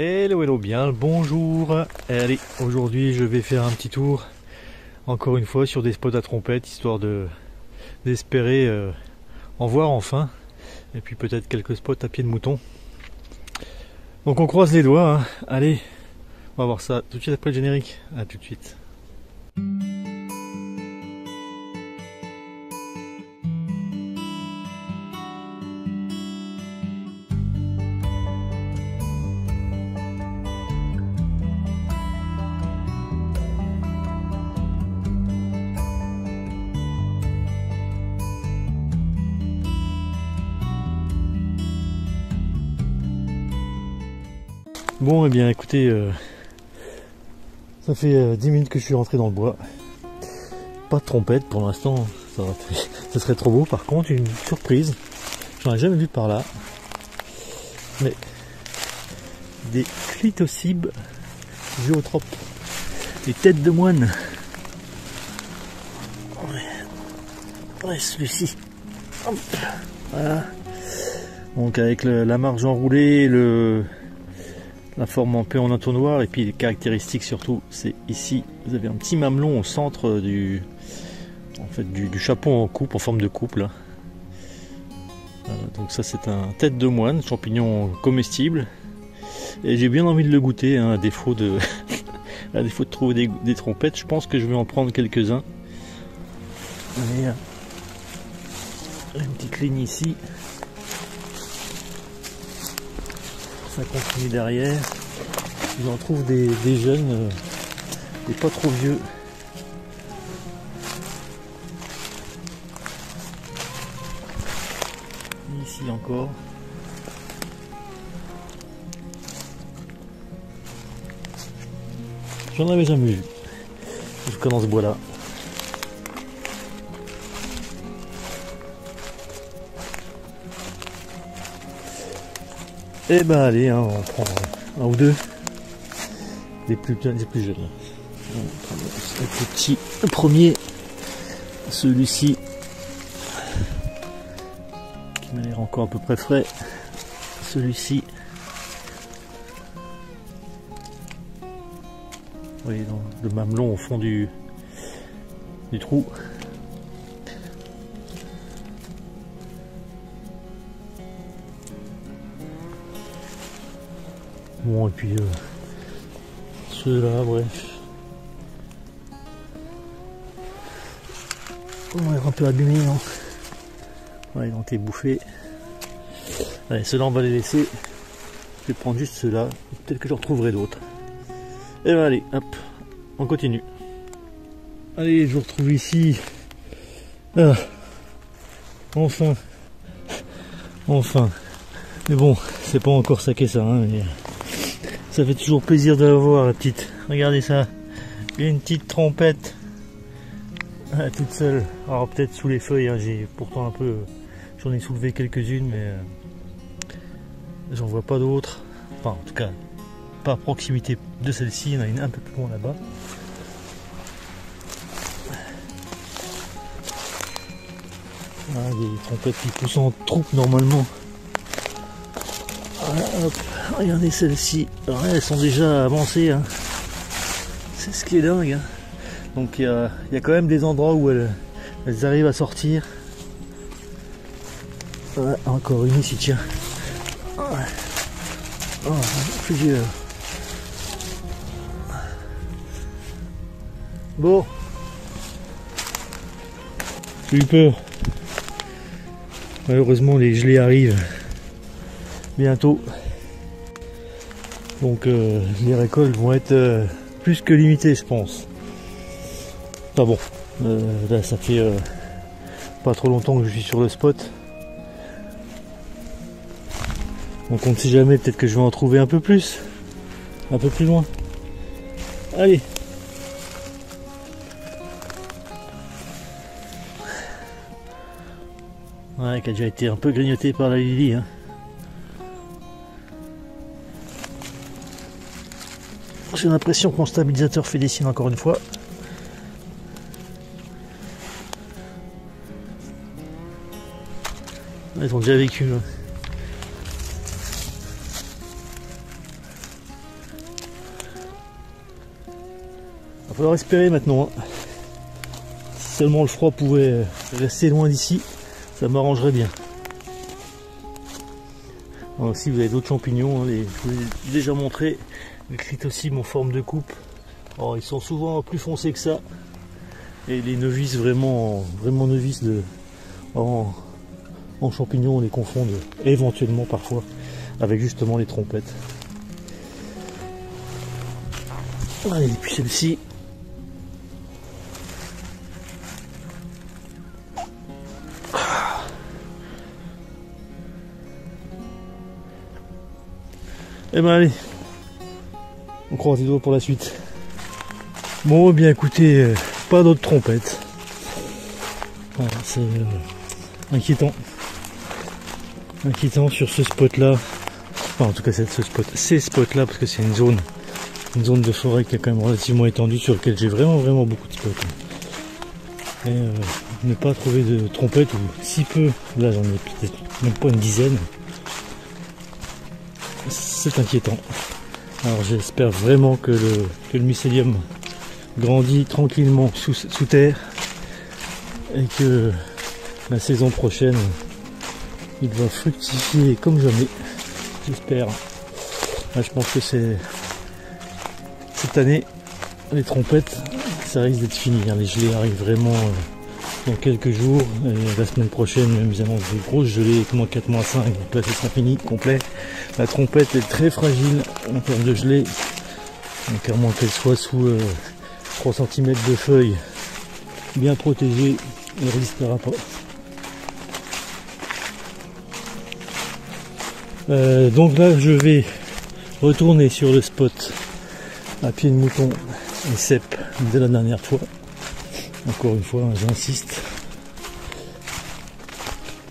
Hello, hello, bien bonjour. Allez, aujourd'hui je vais faire un petit tour, encore une fois, sur des spots à trompette, histoire de d'espérer euh, en voir enfin. Et puis peut-être quelques spots à pied de mouton. Donc on croise les doigts. hein. Allez, on va voir ça tout de suite après le générique. À tout de suite. Bon, et bien écoutez, euh, ça fait euh, 10 minutes que je suis rentré dans le bois. Pas de trompette pour l'instant, ça, ça serait trop beau. Par contre, une surprise, j'en ai jamais vu par là. Mais des clitocibes géotropes, des têtes de moine. Ouais, celui-ci. Voilà. Donc avec la marge enroulée, le, la forme en P en entonnoir et puis les caractéristiques surtout c'est ici vous avez un petit mamelon au centre du en fait du, chapeau en coupe en forme de coupe là. Voilà, donc ça c'est un tête de moine champignon comestible. Et j'ai bien envie de le goûter hein, à défaut de défaut de trouver des, trompettes. Je pense que je vais en prendre quelques uns Allez, euh, une petite ligne ici ça continue derrière. J'en trouve des, des jeunes, euh, et pas trop vieux. Ici encore. J'en avais jamais vu. Cas dans ce bois là. Eh ben allez, hein, on prend un ou deux. Des plus, des plus jeunes. Le petit premier. Celui-ci. Qui m'a l'air encore à peu près frais. Celui-ci. Vous voyez, le mamelon au fond du trou. Et puis euh, ceux-là, bref. On va être un peu abîmé, non Ouais, ils ont été bouffés. Allez, ceux-là, on va les laisser. Je vais prendre juste ceux-là. Peut-être que j'en retrouverai d'autres. Et ben allez, hop, on continue. Allez, je vous retrouve ici. Ah, enfin. Enfin. Mais bon, c'est pas encore saqué ça, hein, ça fait toujours plaisir de la voir, la petite. Regardez ça. Une petite trompette. Ah, toute seule. Alors peut-être sous les feuilles, hein, j'ai pourtant un peu... J'en ai soulevé quelques-unes, mais... euh, J'en vois pas d'autres. Enfin, en tout cas, pas à proximité de celle-ci. Il y en a une un peu plus loin là-bas. Ah, des trompettes qui poussent en troupe normalement. Hop. Regardez celles-ci. Elles sont déjà avancées. hein. C'est ce qui est dingue. hein. Donc il y a, quand même des endroits où elles, arrivent à sortir. Ouais, encore une ici, tiens. Oh, plusieurs. Bon. J'ai eu peur. Malheureusement, les gelées arrivent bientôt. Donc euh, les récoltes vont être euh, plus que limitées, je pense. Enfin bon, euh, là ça fait pas trop longtemps que je suis sur le spot. On ne sait jamais, peut-être que je vais en trouver un peu plus. Un peu plus loin. Allez. Ouais, qui a déjà été un peu grignoté par la Lily. Hein. J'ai l'impression que mon stabilisateur fait des signes encore une fois. Ils ont déjà vécu. Il va falloir espérer maintenant. Hein. Si seulement le froid pouvait rester loin d'ici, ça m'arrangerait bien. Si vous avez d'autres champignons, hein, je vous ai déjà montré les clitocybes en forme de coupe. Alors, ils sont souvent plus foncés que ça. Et les novices vraiment, vraiment novices en, champignons, on les confond éventuellement parfois avec justement les trompettes. Allez, et puis celle-ci. Eh ben allez, croise les doigts pour la suite. Bon, eh bien écoutez, euh, pas d'autres trompettes. Voilà, c'est euh, inquiétant. Inquiétant sur ce spot-là. Enfin, en tout cas, c'est ce spot, ces spots-là, parce que c'est une zone, une zone de forêt qui est quand même relativement étendue, sur laquelle j'ai vraiment, vraiment beaucoup de spots. Et euh, ne pas trouver de trompettes ou si peu, là j'en ai peut-être même pas une dizaine. C'est inquiétant. Alors j'espère vraiment que le, mycélium grandit tranquillement sous, sous terre et que la saison prochaine il va fructifier comme jamais. J'espère. Je pense que c'est cette année les trompettes ça risque d'être fini. hein. Les gelées arrivent vraiment euh, dans quelques jours. La semaine prochaine, même ils annoncent des grosses gelées, moins 4, moins 5. Donc là, ce sera fini, complet. La trompette est très fragile en termes de gelée. Donc à moins qu'elle soit sous euh, 3 cm de feuilles bien protégée, elle ne résistera pas. Euh, donc là, je vais retourner sur le spot à pied de mouton et cèpe de la dernière fois. Encore une fois, j'insiste.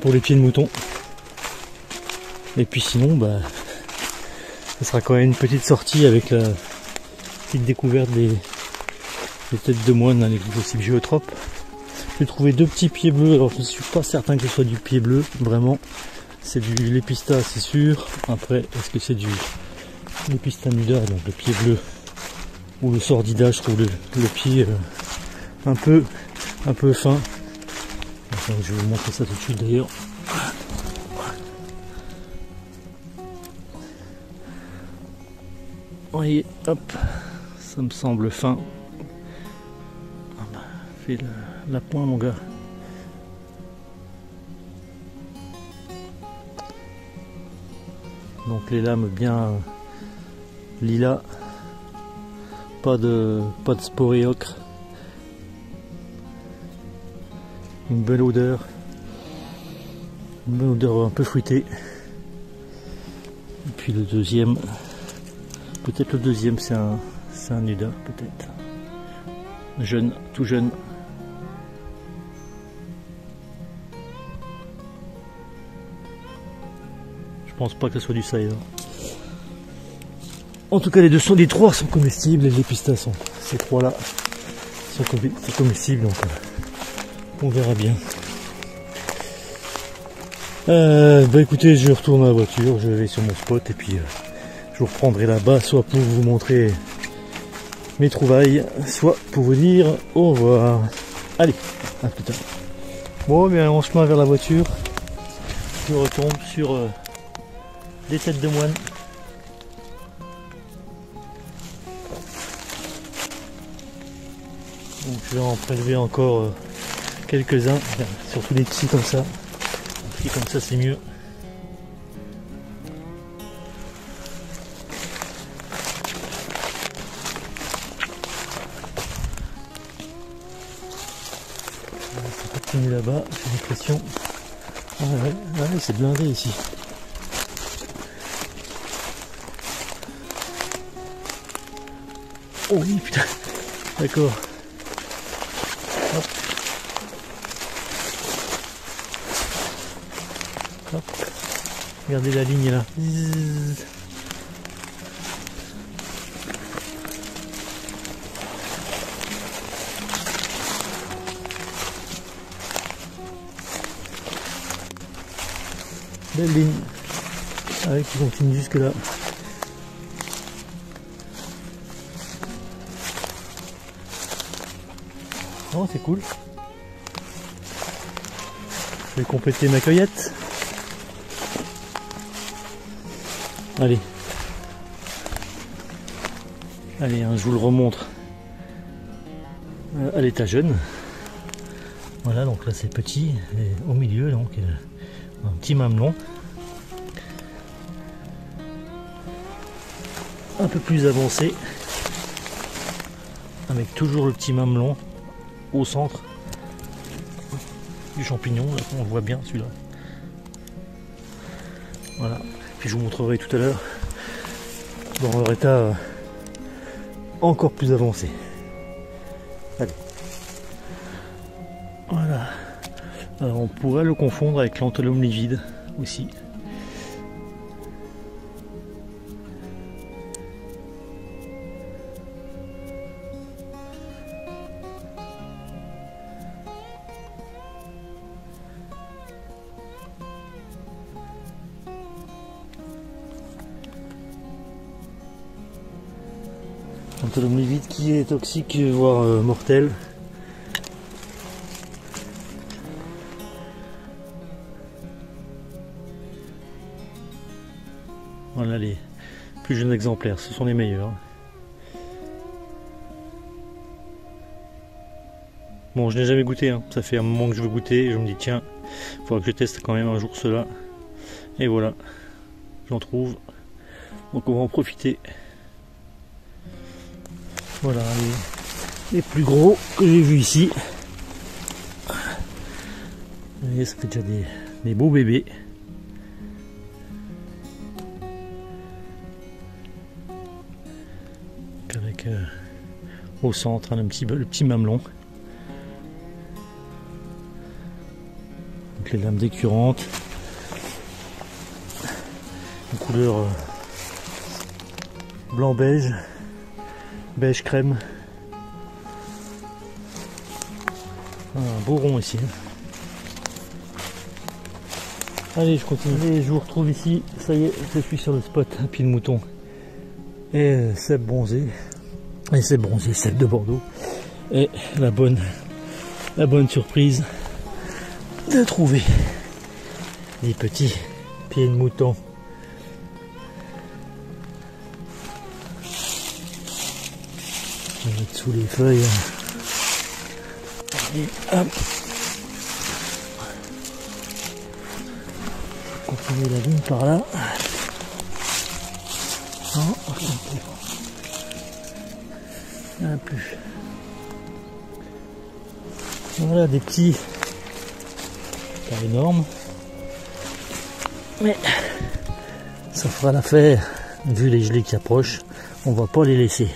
Pour les pieds de mouton. Et puis sinon, bah, ce sera quand même une petite sortie avec la petite découverte des, têtes de moine, hein, les glycosides géotropes. J'ai trouvé deux petits pieds bleus, alors je ne suis pas certain que ce soit du pied bleu, vraiment. C'est du lépista, c'est sûr. Après, est-ce que c'est du lépista nuda, donc le pied bleu ou le sordida, je trouve le, le pied euh, un peu un peu fin. Je vais vous montrer ça tout de suite d'ailleurs. Voyez, hop, ça me semble fin. Ah bah, fais la pointe mon gars. Donc les lames bien lilas pas de pas de une belle odeur. Une belle odeur un peu fruitée. Et puis le deuxième peut-être le deuxième c'est un c'est un nuda peut-être. Jeune tout jeune. Je pense pas que ce soit du saïd en tout cas, les deux sont, les trois sont comestibles les pistas sont, ces sont commi- sont comestibles, donc euh, on verra bien. Euh, bah écoutez, je retourne à la voiture, je vais sur mon spot et puis euh, je vous reprendrai là-bas, soit pour vous montrer mes trouvailles, soit pour vous dire au revoir. Allez, à plus tard. Bon, bien en chemin vers la voiture, je retombe sur euh, des têtes de moine. Donc je vais en prélever encore euh, quelques-uns, surtout les petits comme ça. Comme ça c'est mieux. Voilà, C'est pas tenu là-bas, j'ai l'impression. Ah ouais, ah ouais, c'est blindé ici. Oh oui putain, d'accord. Regardez la ligne là. Belle ligne. Ah ouais, qui continue jusque là. Oh, c'est cool. Je vais compléter ma cueillette. Allez. Allez, hein, je vous le remontre euh, à l'état jeune. Voilà, donc là c'est petit, et au milieu donc euh, un petit mamelon. Un peu plus avancé, avec toujours le petit mamelon au centre du champignon, on le voit bien celui-là. Puis je vous montrerai tout à l'heure dans leur état euh, encore plus avancé. Allez. Voilà. Alors on pourrait le confondre avec l'antolome livide aussi. Qui est toxique voire euh, mortel. Voilà les plus jeunes exemplaires, ce sont les meilleurs. Bon, je n'ai jamais goûté, hein. ça fait un moment que je veux goûter, et je me dis tiens, il faudra que je teste quand même un jour cela. Et voilà, j'en trouve. Donc on va en profiter. Voilà les, plus gros que j'ai vus ici. Vous voyez, ça fait déjà des, beaux bébés. avec euh, au centre un petit, le petit mamelon. Donc les lames décurantes. Une couleur euh, blanc-beige, beige crème. Un beau rond ici. Allez, je continue. Allez, je vous retrouve ici. Ça y est, je suis sur le spot à pied de mouton. Et Seb bronzé. Et c'est bronzé, Seb de Bordeaux. Et la bonne, la bonne surprise de trouver des petits pieds de mouton. Sous les feuilles. Hop. Continuer la ligne par là. Non, il n'y en a plus. Voilà des petits, pas énormes, mais ça fera l'affaire. Vu les gelées qui approchent, on va pas les laisser.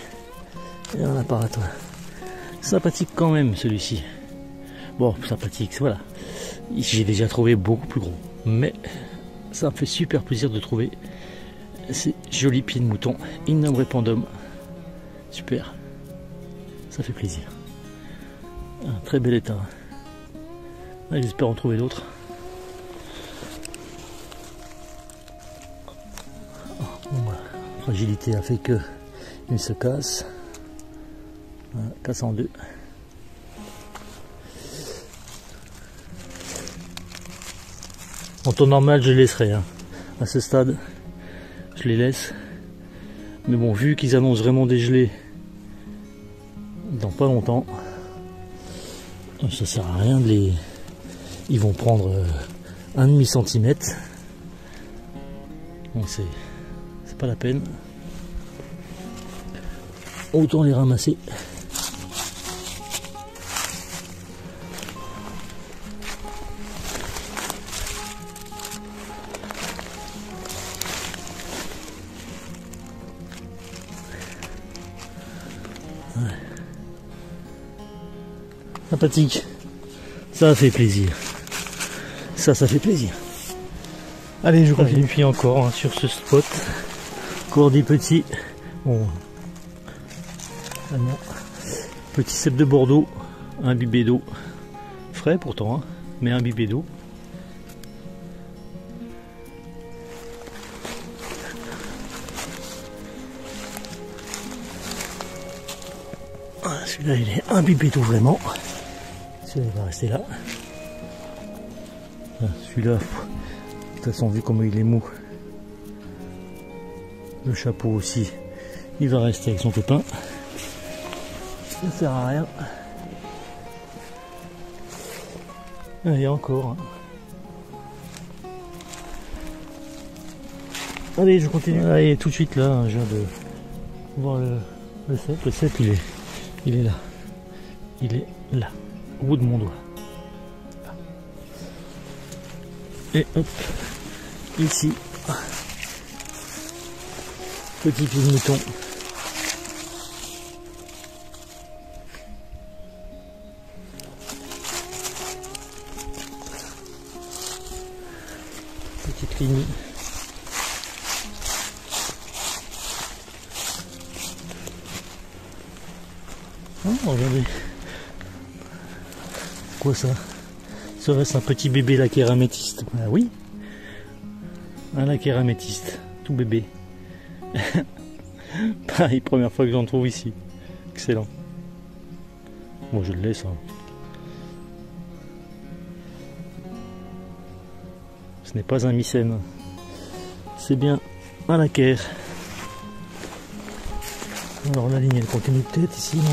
Et on a pas à toi. Sympathique quand même celui-ci. Bon, sympathique, voilà. J'ai déjà trouvé beaucoup plus gros, mais ça me fait super plaisir de trouver ces jolis pieds de mouton. Innum repandum. Super. Ça fait plaisir. Un très bel état. J'espère en trouver d'autres. Fragilité a fait que il se casse. Casse en deux. En temps normal, je les laisserai. Hein. À ce stade, je les laisse. Mais bon, vu qu'ils annoncent vraiment des gelées dans pas longtemps, ça sert à rien de les. Ils vont prendre euh, un demi centimètre. Donc c'est pas la peine. Autant les ramasser. Sympathique. Ça fait plaisir. Ça, ça fait plaisir. Allez, je continue puis encore hein, sur ce spot. Encore des petits. Bon. Petit cep de Bordeaux, un bibé d'eau. Frais pourtant, hein, mais un bibé d'eau. Celui-là, il est imbibé d'eau vraiment. Celui-là va rester là. Ah, celui-là, de toute façon, vu comment il est mou, le chapeau aussi, il va rester avec son copain. Ça ne sert à rien. Allez, encore. Hein. Allez, je continue. Allez, tout de suite là, je viens de voir le, le cep. Le cep, il est, il est là. Il est là, au bout de mon doigt. Et hop, ici, petit pied de mouton. Petite ligne. Oh, regardez. Ça Serait-ce un petit bébé laquer améthyste Bah oui. Un laquer améthyste, tout bébé. Pareil, première fois que j'en trouve ici. Excellent. Bon, je le laisse. Hein. Ce n'est pas un mycène. C'est bien un laquer. Alors la ligne elle continue peut-être ici, non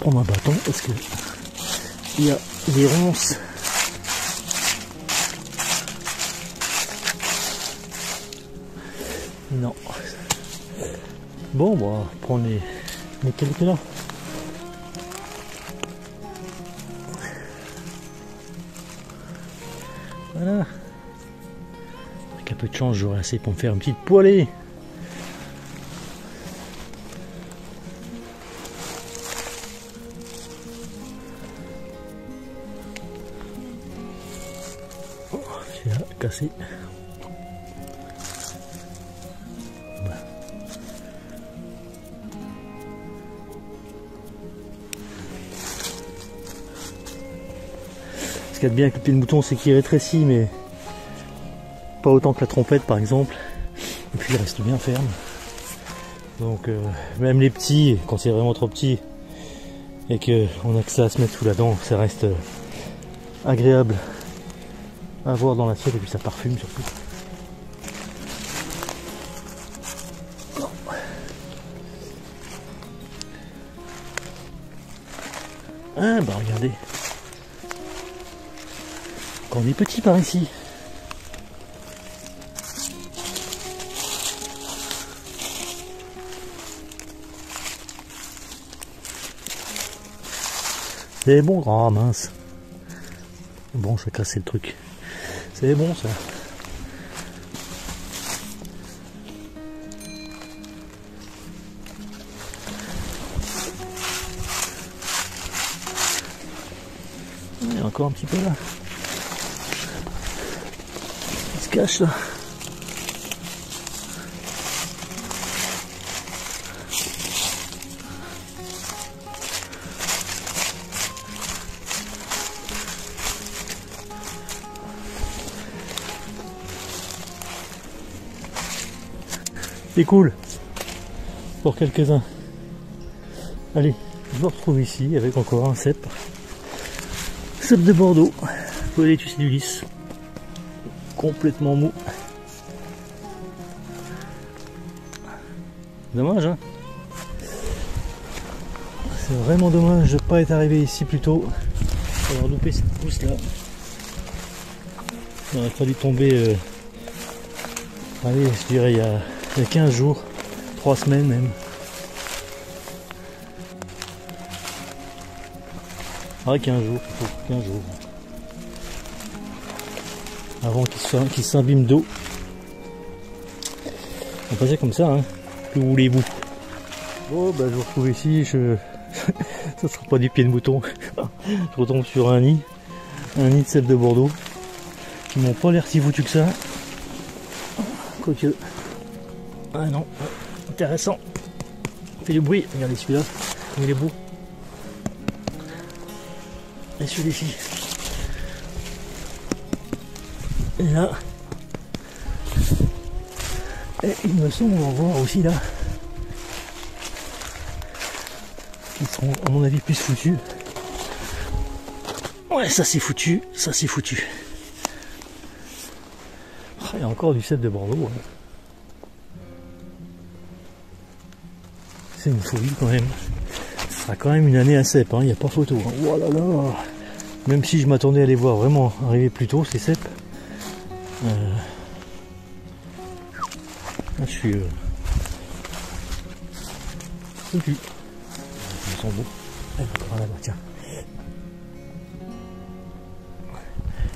Prendre un bâton parce que il y a des ronces. Non. Bon, on va prendre les, les quelques là. Voilà. Avec un peu de chance, j'aurai assez pour me faire une petite poêlée. Ce qu'il y a de bien avec le pied de mouton, c'est qu'il rétrécit, mais pas autant que la trompette par exemple. Et puis il reste bien ferme. Donc euh, même les petits, quand c'est vraiment trop petit et qu'on a que ça à se mettre sous la dent, ça reste euh, agréable à voir dans l'assiette et puis ça parfume surtout. Ah bah regardez. Quand on est petit par ici. C'est bon, oh mince. Bon, je vais casser le truc. C'est bon ça. Il y a encore un petit peu là. Il se cache là. Cool pour quelques-uns. Allez, je me retrouve ici avec encore un cep. Cep de Bordeaux. Polytus du lys. Complètement mou. Dommage, hein C'est vraiment dommage de pas être arrivé ici plus tôt. Avoir loupé cette pousse là. Il aurait fallu tomber. Euh... Allez, je dirais il il y a 15 jours, 3 semaines même. Ah 15 jours, 15 jours. Avant qu'il s'abîme d'eau. On passait comme ça, hein. Que voulez-vous? Bon bah je vous retrouve ici, je. ça sera pas du pied de mouton. je retombe sur un nid. Un nid de celle de Bordeaux. Qui m'ont pas l'air si foutu que ça. Quoique. Ah non, intéressant. Il fait du bruit, regardez celui-là, il est beau. Et celui-ci. Et là. Et il me semble, va voir aussi là. Ils seront à mon avis plus foutus. Ouais, ça c'est foutu, ça c'est foutu. Ah, il y a encore du cèpe de Bordeaux. hein. C'est une folie quand même. Ce sera quand même une année à cèpe, hein, il n'y a pas photo. hein. Oh là Même si je m'attendais à les voir vraiment arriver plus tôt, ces cèpes. euh, là, je suis... Euh... Eh, encore là-bas, tiens.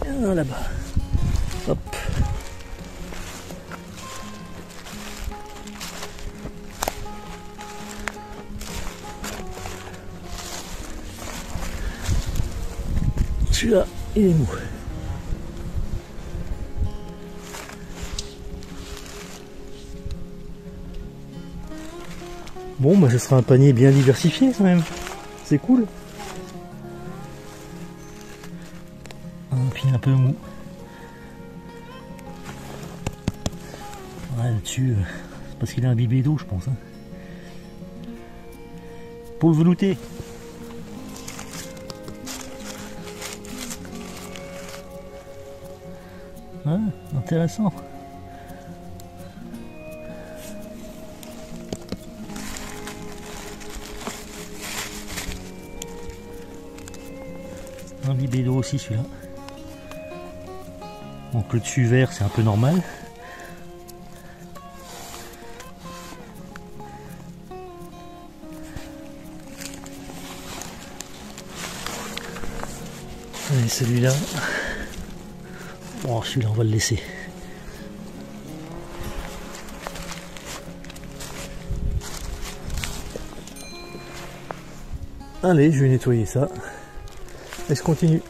Il y en a là-bas. Hop. Celui-là, il est mou. Bon, bah, ce sera un panier bien diversifié quand même. C'est cool. Un pied un peu mou. Ouais, là-dessus, euh, c'est parce qu'il est imbibé d'eau, je pense. Hein. Pour. Intéressant. Imbibé d'eau aussi celui-là. Donc le dessus vert c'est un peu normal. Et celui-là. Bon celui-là on va le laisser. Allez, je vais nettoyer ça. Et je continue?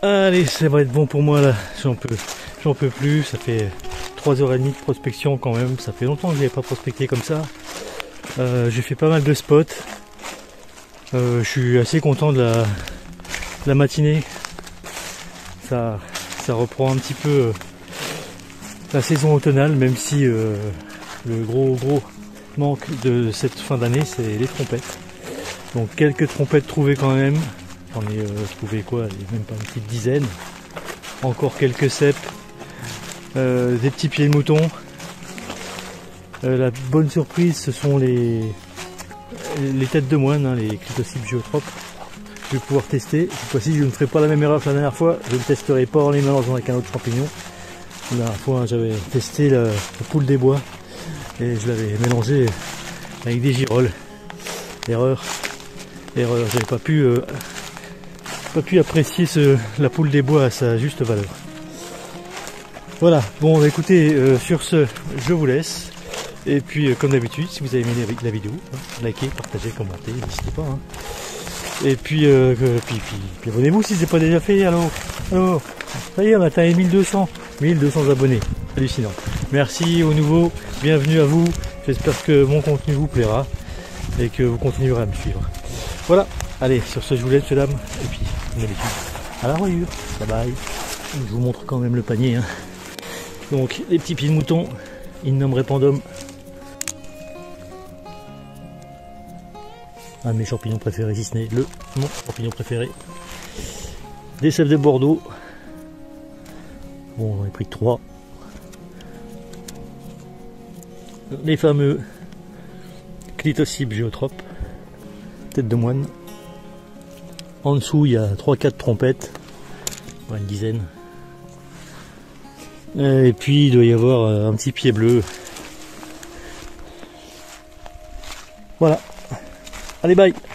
Allez, ça va être bon pour moi là. J'en peux, j'en peux plus. Ça fait 3h30 de prospection quand même. Ça fait longtemps que je n'avais pas prospecté comme ça. Euh, j'ai fait pas mal de spots. Euh, je suis assez content de la, de la matinée. Ça, reprend un petit peu euh, la saison automnale, même si euh, le gros gros manque de cette fin d'année, c'est les trompettes. Donc quelques trompettes trouvées quand même. J'en ai euh, trouvé quoi Même pas une petite dizaine. Encore quelques cèpes. Des petits pieds de mouton. La bonne surprise, ce sont les, les têtes de moine, hein, les clitocypes géotropes. Vais pouvoir tester. Cette fois-ci, je ne ferai pas la même erreur que la dernière fois. Je ne testerai pas en les mélangeant avec un autre champignon. La dernière fois, hein, j'avais testé la, poule des bois et je l'avais mélangé avec des girolles. Erreur. Erreur. J'avais pas pu, euh, pas pu apprécier ce, la poule des bois à sa juste valeur. Voilà. Bon, bah, écoutez, euh, sur ce, je vous laisse. Et puis, euh, comme d'habitude, si vous avez aimé la, la vidéo, hein, likez, partagez, commentez, n'hésitez pas. hein. Et puis, euh, puis, abonnez-vous si ce n'est pas déjà fait. Alors, alors, ça y est, on a atteint les 1200, 1200 abonnés. Hallucinant. Merci aux nouveaux, bienvenue à vous. J'espère que mon contenu vous plaira et que vous continuerez à me suivre. Voilà, allez, sur ce, je vous laisse, mesdames, et puis, comme d'habitude, à la revoyure. Bye bye. Je vous montre quand même le panier. hein. Donc, les petits pieds de mouton, in nombre répandum. Un de mes champignons préférés, si ce n'est le mon champignon préféré. Des sèves de Bordeaux. Bon, on en a pris trois. Les fameux clitocypes géotropes. Tête de moine. En dessous, il y a 3-4 trompettes. Une dizaine. Et puis, il doit y avoir euh, un petit pied bleu. Voilà. Allez, bye